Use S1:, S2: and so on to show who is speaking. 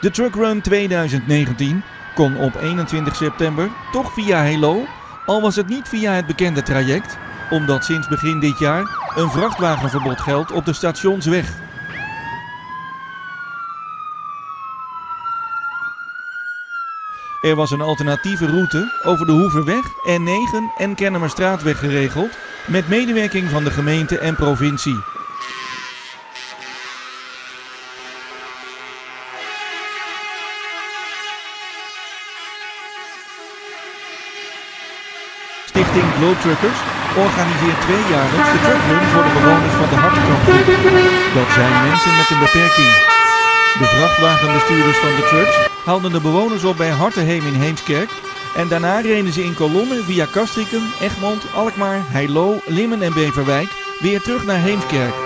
S1: De Truckrun 2019 kon op 21 september toch via Helo, al was het niet via het bekende traject, omdat sinds begin dit jaar een vrachtwagenverbod geldt op de stationsweg. Er was een alternatieve route over de Hoeverweg, N9 en Kennemerstraatweg geregeld met medewerking van de gemeente en provincie. Stichting Globe Truckers organiseert tweejaarlijks de truckrun voor de bewoners van de Hartenkampgroep. Dat zijn mensen met een beperking. De vrachtwagenbestuurders van de trucks haalden de bewoners op bij Hartenheem in Heemskerk en daarna reden ze in kolommen via Castricum, Egmond, Alkmaar, Heilo, Limmen en Beverwijk weer terug naar Heemskerk.